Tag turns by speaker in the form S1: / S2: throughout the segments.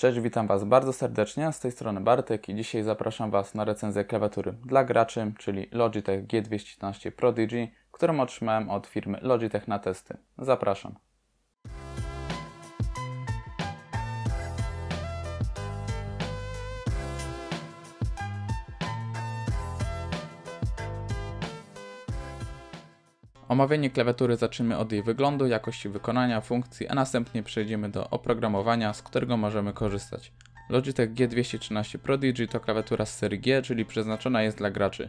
S1: Cześć, witam Was bardzo serdecznie, z tej strony Bartek i dzisiaj zapraszam Was na recenzję klawiatury dla graczy, czyli Logitech G212 Prodigy, którą otrzymałem od firmy Logitech na testy. Zapraszam. Omawianie klawiatury zaczniemy od jej wyglądu, jakości wykonania, funkcji, a następnie przejdziemy do oprogramowania, z którego możemy korzystać. Logitech G213 Prodigy to klawiatura z serii G, czyli przeznaczona jest dla graczy.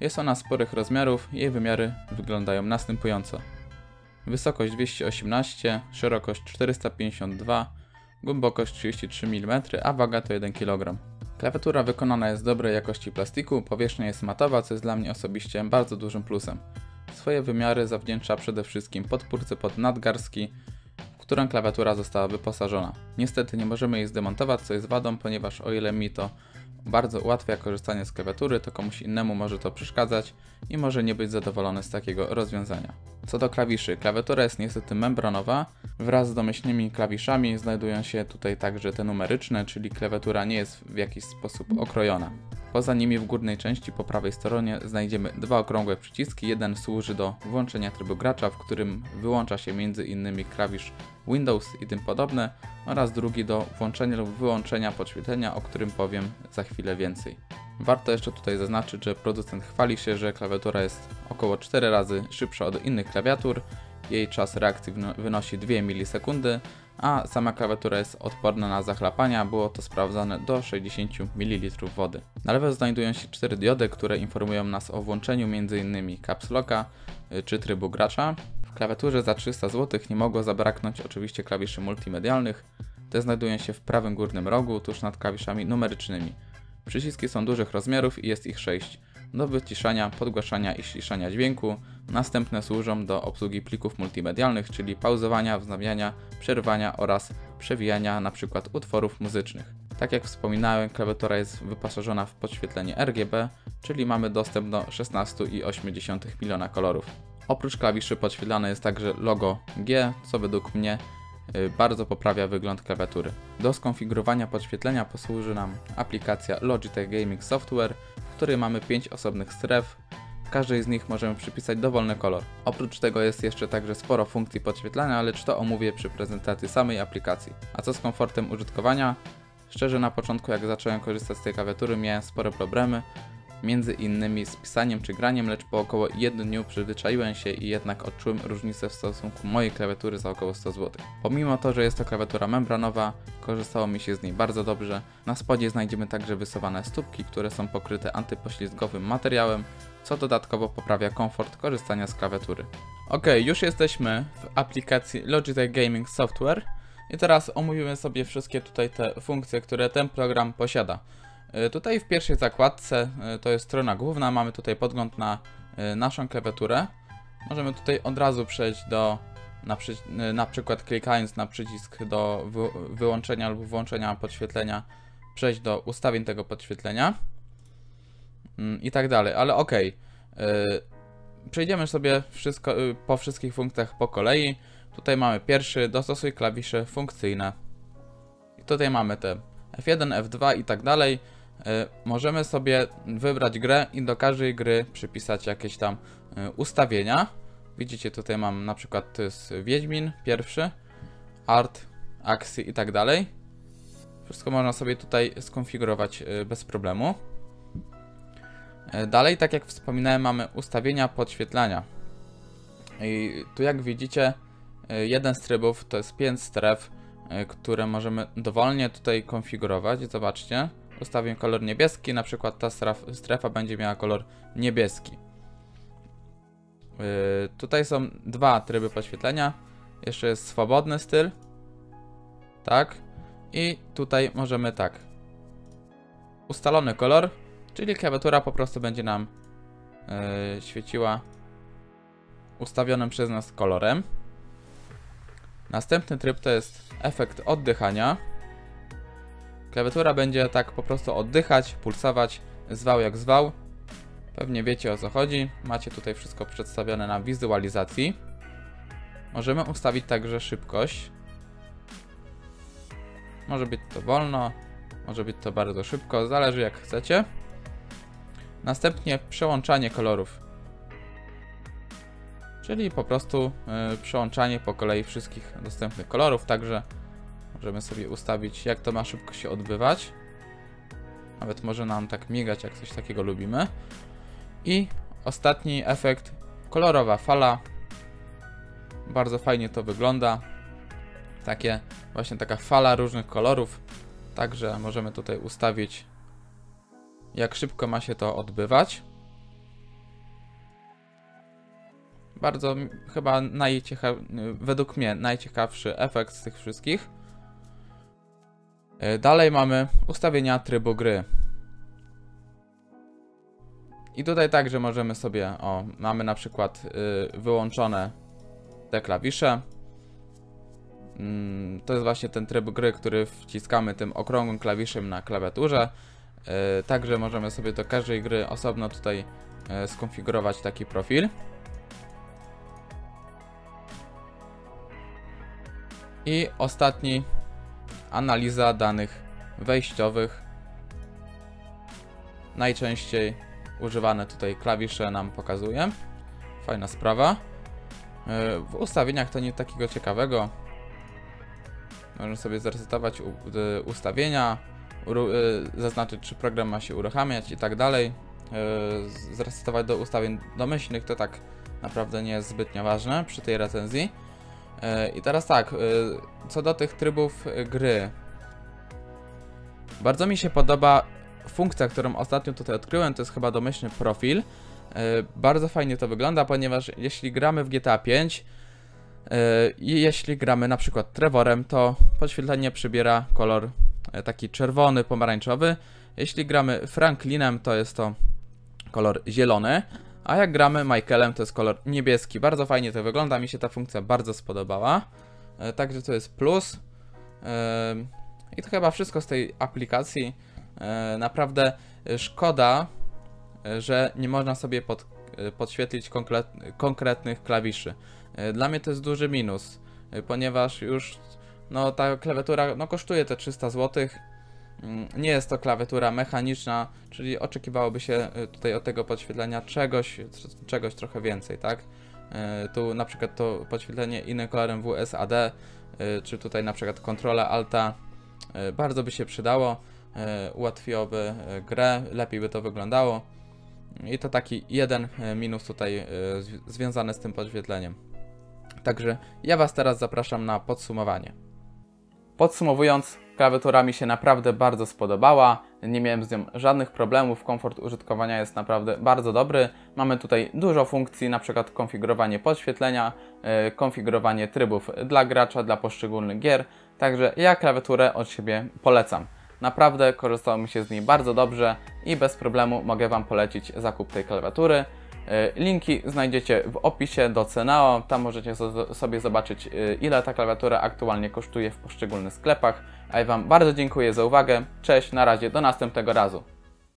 S1: Jest ona sporych rozmiarów, jej wymiary wyglądają następująco. Wysokość 218, szerokość 452, głębokość 33 mm, a waga to 1 kg. Klawiatura wykonana jest dobrej jakości plastiku, powierzchnia jest matowa, co jest dla mnie osobiście bardzo dużym plusem. Swoje wymiary zawdzięcza przede wszystkim podpórce pod nadgarstki, w którą klawiatura została wyposażona. Niestety nie możemy jej zdemontować, co jest wadą, ponieważ o ile mi to bardzo ułatwia korzystanie z klawiatury, to komuś innemu może to przeszkadzać i może nie być zadowolony z takiego rozwiązania. Co do klawiszy, klawiatura jest niestety membranowa. Wraz z domyślnymi klawiszami znajdują się tutaj także te numeryczne, czyli klawiatura nie jest w jakiś sposób okrojona. Poza nimi w górnej części po prawej stronie znajdziemy dwa okrągłe przyciski. Jeden służy do włączenia trybu gracza, w którym wyłącza się m.in. klawisz Windows i tym podobne oraz drugi do włączenia lub wyłączenia podświetlenia, o którym powiem za chwilę więcej. Warto jeszcze tutaj zaznaczyć, że producent chwali się, że klawiatura jest około 4 razy szybsza od innych klawiatur, jej czas reakcji wynosi 2 milisekundy, a sama klawiatura jest odporna na zachlapania, było to sprawdzone do 60 ml wody. Na lewo znajdują się cztery diody, które informują nas o włączeniu m.in. caps locka y, czy trybu gracza. W klawiaturze za 300 zł nie mogło zabraknąć oczywiście klawiszy multimedialnych. Te znajdują się w prawym górnym rogu, tuż nad klawiszami numerycznymi. Przyciski są dużych rozmiarów i jest ich 6 do wyciszania, podgłaszania i ściszania dźwięku. Następne służą do obsługi plików multimedialnych, czyli pauzowania, wznawiania, przerwania oraz przewijania np. utworów muzycznych. Tak jak wspominałem, klawiatura jest wyposażona w podświetlenie RGB, czyli mamy dostęp do 16,8 miliona kolorów. Oprócz klawiszy podświetlane jest także logo G, co według mnie y, bardzo poprawia wygląd klawiatury. Do skonfigurowania podświetlenia posłuży nam aplikacja Logitech Gaming Software, której mamy 5 osobnych stref. Każdej z nich możemy przypisać dowolny kolor. Oprócz tego jest jeszcze także sporo funkcji podświetlania, lecz to omówię przy prezentacji samej aplikacji. A co z komfortem użytkowania? Szczerze na początku jak zacząłem korzystać z tej klawiatury miałem spore problemy, między innymi z pisaniem czy graniem, lecz po około jednym dniu przyzwyczaiłem się i jednak odczułem różnicę w stosunku mojej klawiatury za około 100 zł. Pomimo to, że jest to klawiatura membranowa, korzystało mi się z niej bardzo dobrze. Na spodzie znajdziemy także wysuwane stópki, które są pokryte antypoślizgowym materiałem, co dodatkowo poprawia komfort korzystania z klawiatury. Ok, już jesteśmy w aplikacji Logitech Gaming Software i teraz omówimy sobie wszystkie tutaj te funkcje, które ten program posiada. E, tutaj w pierwszej zakładce, e, to jest strona główna, mamy tutaj podgląd na e, naszą klawiaturę. Możemy tutaj od razu przejść do, na, przy, na przykład klikając na przycisk do wy, wyłączenia lub włączenia podświetlenia, przejść do ustawień tego podświetlenia mm, i tak dalej, ale ok. Przejdziemy sobie wszystko, po wszystkich funkcjach po kolei. Tutaj mamy pierwszy, dostosuj klawisze funkcyjne. I tutaj mamy te F1, F2 i tak dalej. E, możemy sobie wybrać grę i do każdej gry przypisać jakieś tam e, ustawienia. Widzicie, tutaj mam na przykład to jest Wiedźmin pierwszy, Art, akcje i tak dalej. Wszystko można sobie tutaj skonfigurować e, bez problemu. Dalej, tak jak wspominałem, mamy ustawienia podświetlania. I tu jak widzicie, jeden z trybów to jest 5 stref, które możemy dowolnie tutaj konfigurować. Zobaczcie. Ustawię kolor niebieski, na przykład ta strefa będzie miała kolor niebieski. Yy, tutaj są dwa tryby podświetlenia. Jeszcze jest swobodny styl. Tak. I tutaj możemy tak. Ustalony kolor, czyli klawiatura po prostu będzie nam yy, świeciła ustawionym przez nas kolorem. Następny tryb to jest efekt oddychania. Klawiatura będzie tak po prostu oddychać, pulsować, zwał jak zwał. Pewnie wiecie o co chodzi. Macie tutaj wszystko przedstawione na wizualizacji. Możemy ustawić także szybkość. Może być to wolno, może być to bardzo szybko, zależy jak chcecie. Następnie przełączanie kolorów. Czyli po prostu y, przełączanie po kolei wszystkich dostępnych kolorów, także możemy sobie ustawić jak to ma szybko się odbywać. Nawet może nam tak migać, jak coś takiego lubimy. I ostatni efekt, kolorowa fala. Bardzo fajnie to wygląda. Takie, właśnie taka fala różnych kolorów. Także możemy tutaj ustawić, jak szybko ma się to odbywać. Bardzo chyba najciekaw... według mnie najciekawszy efekt z tych wszystkich. E, dalej mamy ustawienia trybu gry. I tutaj także możemy sobie, o, mamy na przykład y, wyłączone te klawisze. Mm, to jest właśnie ten tryb gry, który wciskamy tym okrągłym klawiszem na klawiaturze. Y, także możemy sobie do każdej gry osobno tutaj y, skonfigurować taki profil. I ostatni analiza danych wejściowych. Najczęściej używane tutaj klawisze nam pokazuje. Fajna sprawa. E, w ustawieniach to nic takiego ciekawego. Możemy sobie zresetować ustawienia, e, zaznaczyć czy program ma się uruchamiać i tak dalej. E, zresetować do ustawień domyślnych to tak naprawdę nie jest zbytnio ważne przy tej recenzji. I teraz tak, co do tych trybów gry. Bardzo mi się podoba funkcja, którą ostatnio tutaj odkryłem, to jest chyba domyślny profil. Bardzo fajnie to wygląda, ponieważ jeśli gramy w GTA 5 i jeśli gramy na przykład Trevorem, to podświetlenie przybiera kolor e, taki czerwony, pomarańczowy. Jeśli gramy Franklinem, to jest to kolor zielony. A jak gramy Michaelem, to jest kolor niebieski. Bardzo fajnie to wygląda, mi się ta funkcja bardzo spodobała. E, także to jest plus. E, I to chyba wszystko z tej aplikacji. E, naprawdę szkoda, że nie można sobie pod, podświetlić konkretnych klawiszy. Dla mnie to jest duży minus, ponieważ już no, ta klawiatura no, kosztuje te 300 zł. Mm, nie jest to klawiatura mechaniczna, czyli oczekiwałoby się y, tutaj od tego podświetlenia czegoś, czegoś trochę więcej, tak? Y, tu na przykład to podświetlenie innym kolorem WSAD, y, czy tutaj na przykład kontrola alta, bardzo by się przydało, ułatwiłoby grę, lepiej by to wyglądało. I to taki jeden minus tutaj związany z tym podświetleniem. Także ja Was teraz zapraszam na podsumowanie. Podsumowując, klawiatura mi się naprawdę bardzo spodobała, nie miałem z nią żadnych problemów, komfort użytkowania jest naprawdę bardzo dobry. Mamy tutaj dużo funkcji, np. konfigurowanie podświetlenia, yy, konfigurowanie trybów dla gracza, dla poszczególnych gier, także ja klawiaturę od siebie polecam. Naprawdę korzystało mi się z niej bardzo dobrze i bez problemu mogę Wam polecić zakup tej klawiatury. E, linki znajdziecie w opisie do Cenao, tam możecie sobie zobaczyć e, ile ta klawiatura aktualnie kosztuje w poszczególnych sklepach. A ja Wam bardzo dziękuję za uwagę, cześć, na razie, do następnego razu.